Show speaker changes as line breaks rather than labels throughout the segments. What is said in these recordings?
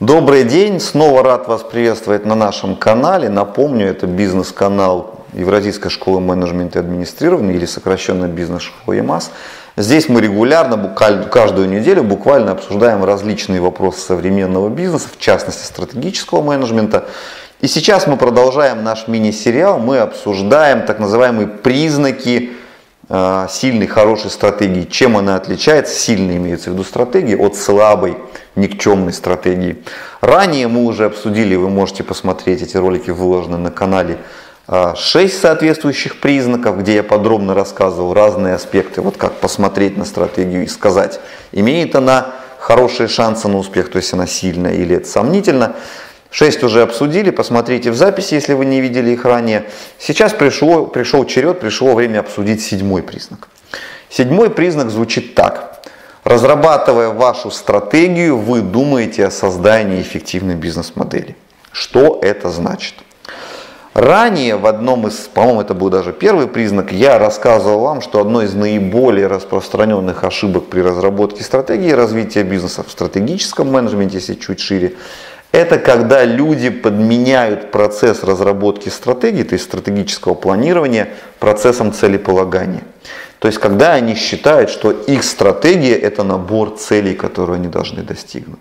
Добрый день, снова рад вас приветствовать на нашем канале. Напомню, это бизнес-канал Евразийской школы менеджмента и администрирования или сокращенно бизнес-школа ЕМАС. Здесь мы регулярно, каждую неделю буквально обсуждаем различные вопросы современного бизнеса, в частности стратегического менеджмента. И сейчас мы продолжаем наш мини-сериал, мы обсуждаем так называемые признаки сильной, хорошей стратегии. Чем она отличается, сильной имеется в виду стратегии, от слабой никчемной стратегии. Ранее мы уже обсудили, вы можете посмотреть эти ролики, выложены на канале, 6 соответствующих признаков, где я подробно рассказывал разные аспекты, вот как посмотреть на стратегию и сказать, имеет она хорошие шансы на успех, то есть она сильная или это сомнительно. 6 уже обсудили, посмотрите в записи, если вы не видели их ранее. Сейчас пришло, пришел черед, пришло время обсудить седьмой признак. Седьмой признак звучит так. Разрабатывая вашу стратегию, вы думаете о создании эффективной бизнес-модели. Что это значит? Ранее в одном из, по-моему, это был даже первый признак, я рассказывал вам, что одной из наиболее распространенных ошибок при разработке стратегии развития бизнеса в стратегическом менеджменте, если чуть шире, это когда люди подменяют процесс разработки стратегии, то есть стратегического планирования, процессом целеполагания. То есть, когда они считают, что их стратегия это набор целей, которые они должны достигнуть.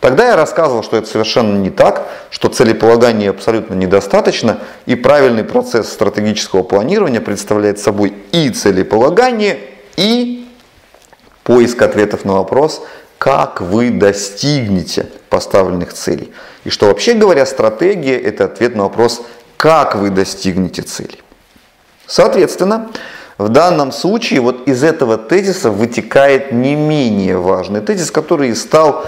Тогда я рассказывал, что это совершенно не так, что целеполагания абсолютно недостаточно, и правильный процесс стратегического планирования представляет собой и целеполагание, и поиск ответов на вопрос, как вы достигнете поставленных целей. И что вообще говоря, стратегия это ответ на вопрос, как вы достигнете целей. Соответственно, в данном случае вот из этого тезиса вытекает не менее важный тезис, который стал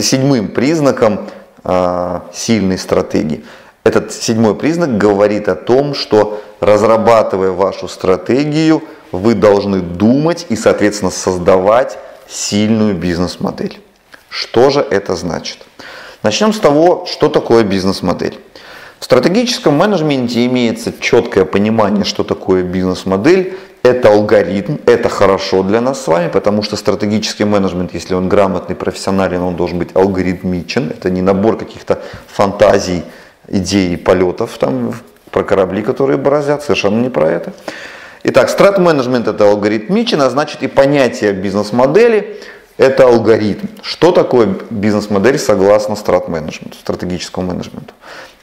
седьмым признаком э, сильной стратегии. Этот седьмой признак говорит о том, что разрабатывая вашу стратегию, вы должны думать и, соответственно, создавать сильную бизнес-модель. Что же это значит? Начнем с того, что такое бизнес-модель. В стратегическом менеджменте имеется четкое понимание, что такое бизнес-модель. Это алгоритм, это хорошо для нас с вами, потому что стратегический менеджмент, если он грамотный, профессионален, он должен быть алгоритмичен. Это не набор каких-то фантазий, идей, полетов там, про корабли, которые бороздят, совершенно не про это. Итак, страт-менеджмент это алгоритмичен, а значит и понятие бизнес-модели это алгоритм. Что такое бизнес-модель согласно страт-менеджменту, стратегическому менеджменту?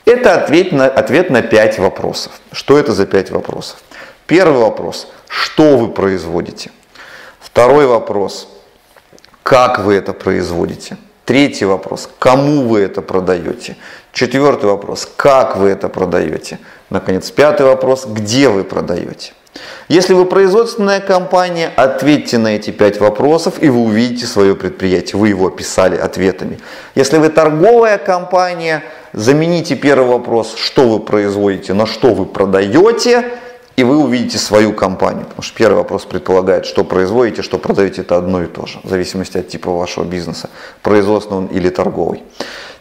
Это ответ на, ответ на 5 вопросов. Что это за 5 вопросов? Первый вопрос. Что вы производите? Второй вопрос. Как вы это производите? Третий вопрос. Кому вы это продаете? Четвертый вопрос. Как вы это продаете? Наконец, пятый вопрос. Где вы продаете? Если вы производственная компания, ответьте на эти пять вопросов, и вы увидите свое предприятие. Вы его описали ответами. Если вы торговая компания, замените первый вопрос, что вы производите, на что вы продаете, и вы увидите свою компанию. Потому что первый вопрос предполагает, что производите, что продаете, это одно и то же, в зависимости от типа вашего бизнеса, производственного или торговый.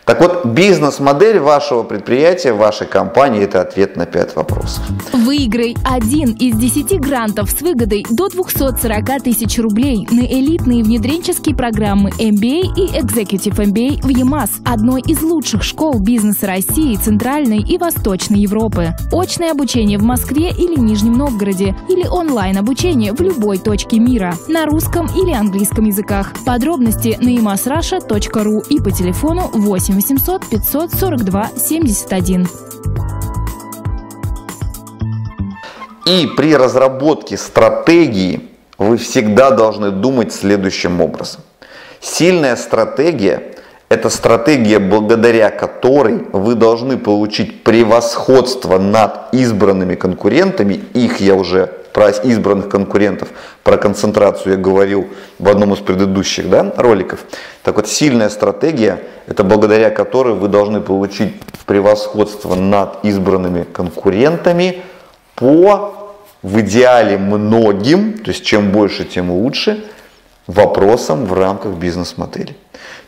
Так вот, бизнес-модель вашего предприятия, вашей компании – это ответ на пять вопросов.
Выиграй один из десяти грантов с выгодой до 240 тысяч рублей на элитные внедренческие программы MBA и Executive MBA в ЕМАС, одной из лучших школ бизнеса России, Центральной и Восточной Европы. Очное обучение в Москве или Нижнем Новгороде или онлайн-обучение в любой точке мира на русском или английском языках. Подробности на emasrasha.ru и по телефону 8 8 800 542 71.
И при разработке стратегии вы всегда должны думать следующим образом. Сильная стратегия – это стратегия, благодаря которой вы должны получить превосходство над избранными конкурентами. Их я уже про избранных конкурентов, про концентрацию я говорил в одном из предыдущих да, роликов. Так вот, сильная стратегия, это благодаря которой вы должны получить превосходство над избранными конкурентами по в идеале многим, то есть чем больше, тем лучше, вопросам в рамках бизнес-модели.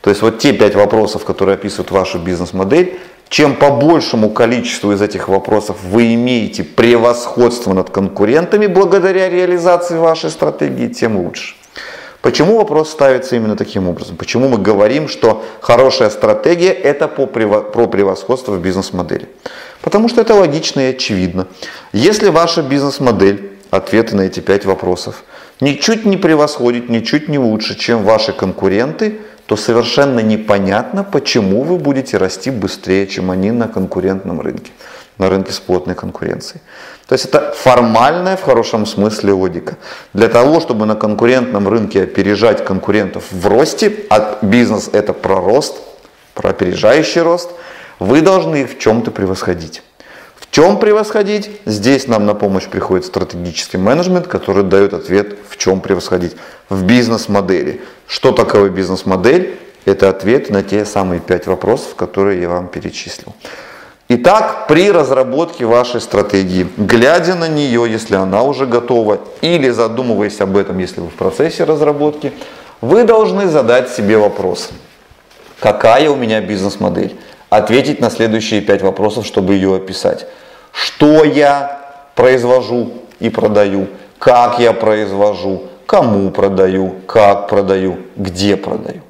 То есть вот те пять вопросов, которые описывают вашу бизнес-модель, чем по большему количеству из этих вопросов вы имеете превосходство над конкурентами благодаря реализации вашей стратегии, тем лучше. Почему вопрос ставится именно таким образом? Почему мы говорим, что хорошая стратегия – это по, про превосходство в бизнес-модели? Потому что это логично и очевидно. Если ваша бизнес-модель, ответы на эти пять вопросов, ничуть не превосходит, ничуть не лучше, чем ваши конкуренты, то совершенно непонятно, почему вы будете расти быстрее, чем они на конкурентном рынке, на рынке с плотной конкуренцией. То есть это формальная в хорошем смысле логика. Для того, чтобы на конкурентном рынке опережать конкурентов в росте, а бизнес это про рост, про опережающий рост, вы должны их в чем-то превосходить. Чем превосходить? Здесь нам на помощь приходит стратегический менеджмент, который дает ответ, в чем превосходить. В бизнес-модели. Что такое бизнес-модель? Это ответ на те самые пять вопросов, которые я вам перечислил. Итак, при разработке вашей стратегии, глядя на нее, если она уже готова, или задумываясь об этом, если вы в процессе разработки, вы должны задать себе вопрос. Какая у меня бизнес-модель? Ответить на следующие пять вопросов, чтобы ее описать. Что я произвожу и продаю? Как я произвожу? Кому продаю? Как продаю? Где продаю?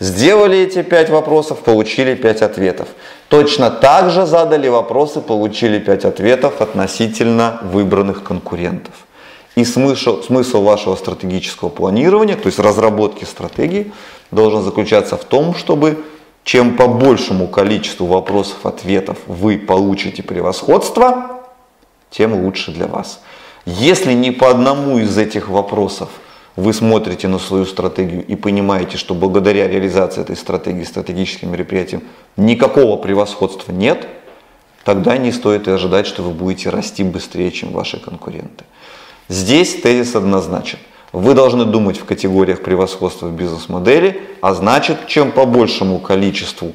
Сделали эти пять вопросов, получили пять ответов. Точно так же задали вопросы, получили пять ответов относительно выбранных конкурентов. И смысл, смысл вашего стратегического планирования, то есть разработки стратегии, должен заключаться в том, чтобы чем по большему количеству вопросов, ответов вы получите превосходство, тем лучше для вас. Если ни по одному из этих вопросов вы смотрите на свою стратегию и понимаете, что благодаря реализации этой стратегии, стратегическим мероприятиям, никакого превосходства нет, тогда не стоит и ожидать, что вы будете расти быстрее, чем ваши конкуренты. Здесь тезис однозначен. Вы должны думать в категориях превосходства в бизнес-модели, а значит, чем по большему количеству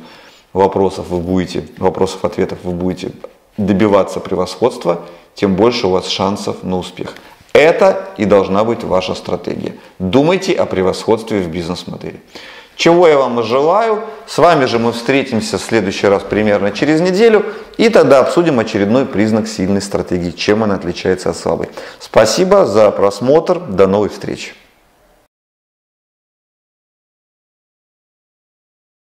вопросов вы будете, вопросов, ответов вы будете добиваться превосходства, тем больше у вас шансов на успех. Это и должна быть ваша стратегия. Думайте о превосходстве в бизнес-модели. Чего я вам и желаю. С вами же мы встретимся в следующий раз примерно через неделю. И тогда обсудим очередной признак сильной стратегии, чем она отличается от слабой. Спасибо за просмотр. До новых встреч.